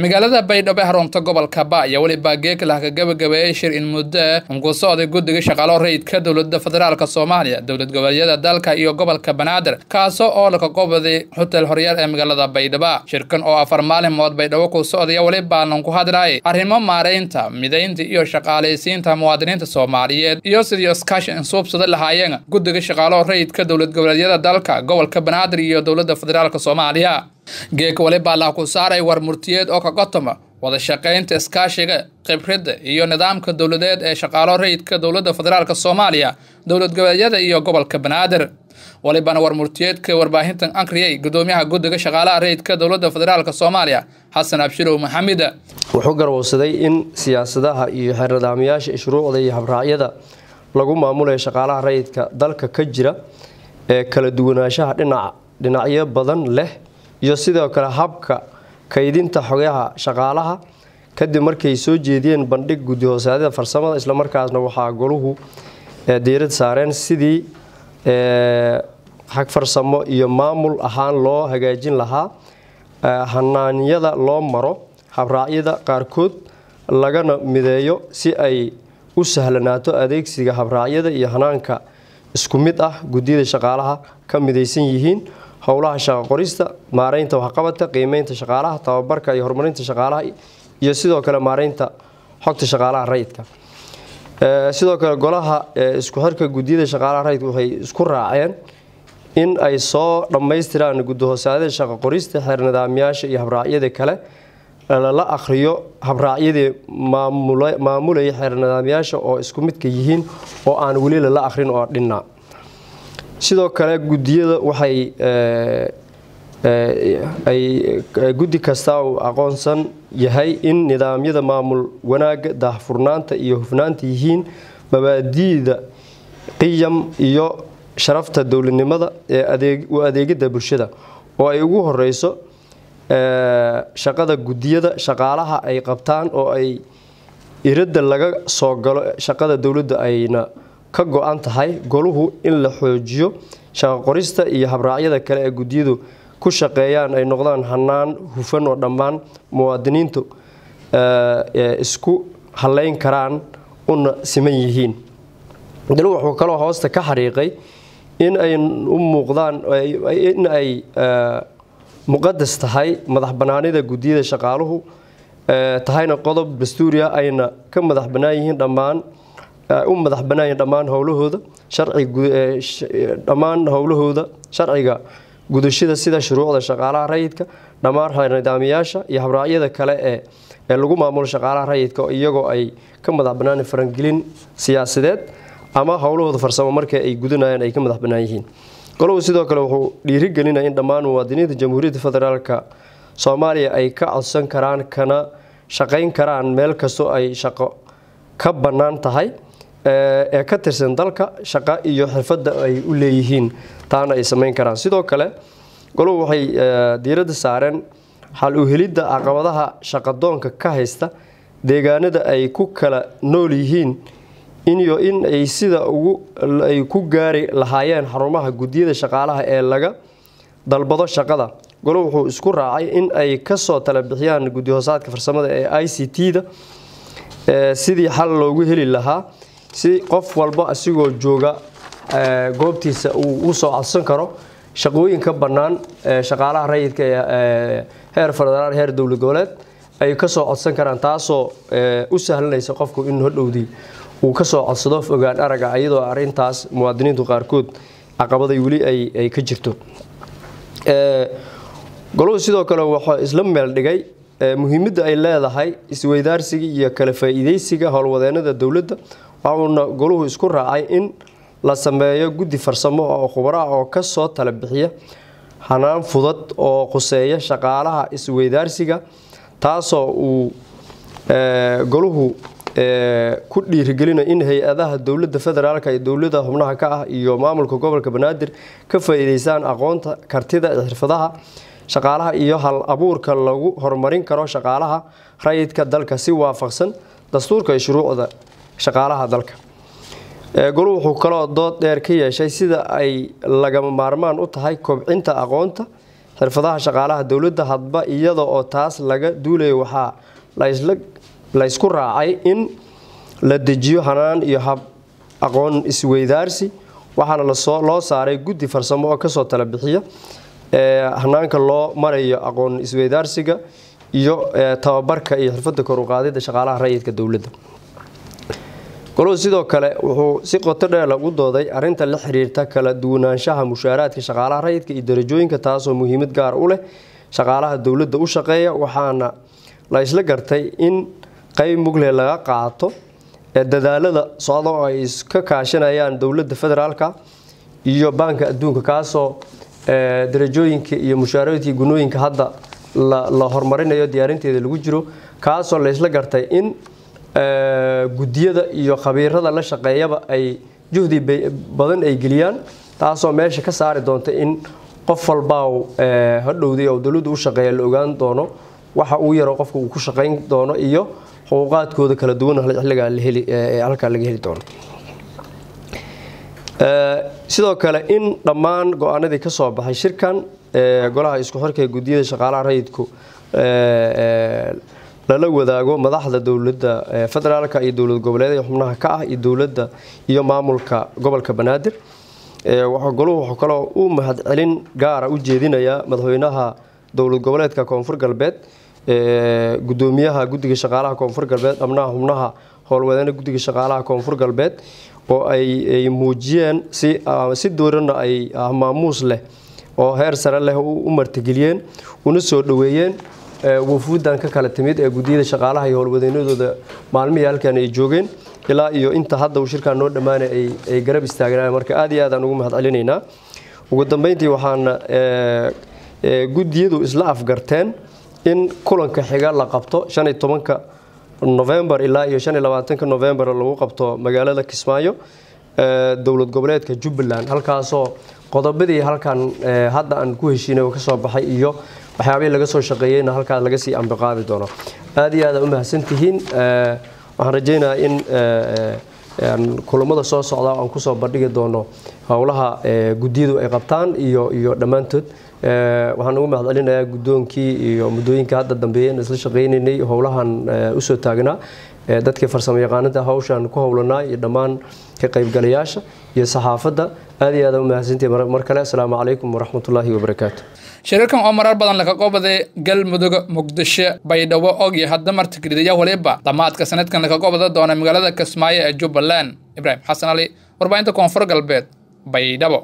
magaalada baydhabo ee xarunta gobolka ba ayaa weliba geeglah ka gabagabeeyey shir in muddo un ku socday guddiga shaqaalo rayidka dowladda federaalk soomaaliya dowlad goboleedyada dalka iyo gobolka banaadir kaasoo oo laka qobaday hotel horyaal ee magaalada baydhabo shirkan oo afar maalimood baydhabo ku socdaya welibaanan ku hadlayay arrimo maaraynta midaynta iyo shaqaalaysiinta muwaadiniinta soomaaliyeed iyo sidii iskaashi insuubsada lahaayeen guddiga shaqaalo rayidka dowlad goboleedyada dalka gobolka banaadir iyo dowladda federaalk soomaaliya geeka welibaa laha ku saaray war murtiyeed oo ka qotoma wada shaqaynta iskaashiga khibradda iyo nidaamka dowladeed ee shaqaalo rayidka dowladda federaalk soomaaliya dowlad goboleedyada iyo gobolka banaadir. Walibana war murtiyeedka warbaahintan ankriyay gudoomiyaha guddiga shaqaalaha rayidka dowladda federaalk soomaaliya xasan abshirow maxamida wuxuu garowsaday in siyaasadaha iyo xeernidaamayaasha shuruucda iyo habraacyada lagu maamulayo shaqaalaha rayidka dalka ka jira ee kala duwanaanshaha dhinac dhinacyo badan leh iyo sidoo kale habka kaydinta xogaha shaqaalaha kadib markay soo jeediyeen bandhig guddi hoosaadyada farsamada islamarkaasna waxaa goluhu diirad saareen sidii xag farsamo iyo maamul ahaan loo hagaajin lahaa hanaanyada loo maro habraacyada qaarkood lagana mideeyo si ay u sahlanaato adeegsiga habraacyada iyo hanaanka isku mid ah guddiyada shaqaalaha ka midaysan yihiin howlaha shaqo qorista maareynta waxqabadka qiimeynta shaqaalaha tababarka iyo horumarinta shaqaalaha iyo sidoo kale maareynta xogta shaqaalaha rayidka sidoo kale golaha isku xirka guddiyada shaqaalaha rayidka waxay isku raaceen in ay soo dhammaystiraan guddihoosaadada shaqo qorista xeer nidaamyaasha iyo habraacyada kale la akhriyo habraacyadii maamulaya xeer nidaamyaasha oo isku midka yihiin oo aan weli lala akhrin oo dhinna sidoo kale guddiyada waxay ay guddi kasta uu aqoonsan yahay in nidaamyada maamul wanaagga daahfurnaanta iyo hufnaanta yihiin mabaadi'da qiyam iyo sharafta dowladnimada ee u adeegidda bulshada. Oo ay ugu horeyso shaqada guddiyada shaqaalaha ay qabtaan oo ay iradda laga soo galo shaqada dowladda ayna ka go-an tahay goluhu in la xoojiyo shaqo qorista iyo habraacyada kale ee guddiyadu ku shaqeeyaan ay noqdaan hanaan hufan oo dhammaan muwaadiniintu isku haleyn karaan una siman yihiin. Dal wuxuu kaloo hoosta ka xariiqay in ay u muuqdaan in ay muqadas tahay madax banaanida guddiyada shaqaaluhu tahayna qodob dastuuriya ayna ka madax bannaan yihiin dhammaan u madax bannaayihin dhammaan howlahooda dhammaan howlahooda sharciga gudashada sida shuruucda shaqaalaha rayidka dhammaan nidaamiyaasha iyo habraacyada kale ee lagu maamulo shaqaalaha rayidka iyagoo ay ka madax bannaan farangelin siyaasadeed ama howlahooda farsamo marka ay gudanayaan ay ka madax bannaan yihiin. Goluhu sidoo kale wuxuu dhiirigelinaya in dhammaan muwaadiniinta jamhuuriyadda federaalka soomaaliya ay ka codsan karaan kana shaqayn karaan meel kastoo ay shaqo ka bannaan tahay ee ka tirsan dalka shaqo iyo xirfadda ay u leeyihiin taana ay samayn karaan. Sidoo kale goluhu waxay diiradda saareen xal u helidda caqabadaha shaqadoonka ka haysta deegaanada ay ku kala nool yihiin iyo in ay sida ay ku gaari lahaayeen xarumaha guddiyada shaqaalaha ee laga dalbado shaqada. Golo wuxuu isku raacay in ay ka soo tala bixiyaan guddi hoosaadka farsamada ee i c t-da sidii xal loogu heli lahaa si qof walba asigoo jooga goobtiisa uu u soo codsan karo shaqooyin ka bannaan shaqaalaha rayidka ee heer federaal heer dowlad goboleed ay ka soo codsan karaan taasoo u sahlanaysa qofku in hodhowdii uu ka soo codsado fogaan araga iyadoo arintaas muwaadiniintu qaarkood caqabaday weli ay ka jirto. Goluhu sidoo kale waxaa isla meel dhigay muhiimadda ay leedahay isweydaarsiga iyo kala faa-iideysiga howlwadeenada dowladda waxuuna goluhu isku raacay in la sameeyo guddi farsamo oo khubaro ah oo ka soo tala bixiya hanaan fudad oo khuseeya shaqaalaha isweydaarsiga taasoo uu goluhu ku dhiirigelina in hay'adaha dowladda federaalk iyo dowladda xubnaha ka ah iyo maamulka gobolka banaadir ka faa-iideystaan aqoonta kartida xirfadaha shaqaalaha iyo hal abuurka lagu horumarin karo shaqaalaha rayidka dalka si waafaqsan. Dastuurka iyo shuruucda shaqaalaha dalka. Golu wuxuu kaloo dood dheer ka yeeshay sida ay lagama maarmaan u tahay kobcinta aqoonta xirfadaha shaqaalaha dowladda hadba iyada oo taas laga duulayo waxaa laysku raacay in la dejiyo hanaan iyo hab aqoon isweydaarsi waxaana loo saaray guddi farsamo oo ka soo tala bixiya hanaanka loo marayo aqoon isweydaarsiga iyo tababarka iyo xirfada koruqaadida shaqaalaha rayidka dowladda goluhu sidoo kale wuxuu si qoto dheer ugu dooday arinta la xiriirta kala duwanaanshaha mushaaraadka shaqaalaha rayidka iyo darajooyinka taasoo muhiimad gaar u leh shaqaalaha dowladda u shaqeeya waxaana la isla gartay in qeyb mugle laga qaato ee dadaalada socda oo ay iska kaashanayaan dowladda federaalka iyo baanka adduunka kaasoo darajooyinka iyo mushaaraadkii gunooyinka hadda la horumarinayo diyaarinteeda lagu jiro kaasoo laysla gartay in gudiyada iyo khabiirada la shaqeeyaba ay juhdi badan ay geliyaan taasoo meesha ka saari doonta in qof walbaa hadhowday oo dowladdu u shaqeeya la ogaan doono waxa uu yaro qofka uu ku shaqayn doono iyo xuquuqaadkooda kala duwan halkaa laga heli doono. Sidoo kale in dhammaan go'aanadii ka soo baxay shirkan golaha isku xirka gudiyada shaqaalaha rayidku lala wadaago madaxda dowladda federaalka iyo dowlad goboleedada xubnaha ka ah iyo dowladda iyo maamulka gobolka banaadir. Goluhu wuxuu kaloo u mahadcelin gaara u jeedinayaa madaxweynaha dowlad goboleedka koonfur galbeed gudoomiyaha guddiga shaqaalaha koonfur galbeed dhamnaha xubnaha howlwadeena guddiga shaqaalaha koonfur galbeed oo ay muujiyeen si doorana ay maamuus leh oo heer sare leh u martigeliyeen una soo dhoweeyeen wafuuddan ka kala timid ee gudiyada shaqaalaha iyo howlwadeynadooda maalmihii halkan ay joogeen. Ilaa iyo inta hadda uu shirkaan noo dhammaanay ay garab istaagnaayeen. Marka aad iyo aad aan ugu mahad celinaynaa ugu dambeyntii waxaana gudiyadu isla afgarteen in kulanka xiga la qabto shan iyo tobanka novembar ilaa iyo shan iyo labaatanka novembar lagu qabto magaalada kismaayo dowlad goboleedka jubbaland. Halkaasoo qodobadii halkan hadda aan ku heshiinay oo ka soo baxay iyo waxyaabihii laga soo shaqeeyeyna halkaas laga sii ambiqaadi doono. Aad iyo aad u mahadsantihiin waxaan rajaynayaa in kulamada soo socda aan ku soo bandhigi doono howlaha gudiyadu ay qabtaan iyo iyo dhammaantood. Waxaan ugu mahad celinayaa guddoonkii iyo muddooyinka hadda dambeeya isla shaqaynaynay howlahan u soo taagnaa dadkii farsamo yaqaanada hawshan ku howlanaa iyo dhammaan ka qaybgalayaasha iyo saxaafadda aad iyo aad u mahadsantihi mar kale asalaamu calaykum waraxmatullaahi wabarakaatu shirarkan oo marar badan laga qobaday galmudug muqdisho baydhabo og iyo hadda martigeliya waliba. Dhammaadka sanadkan laga qobada doona magaalada kismaayo ee jubbaland. Ibraahim xasan cali warbaahinta koonfur galbeed baydhabo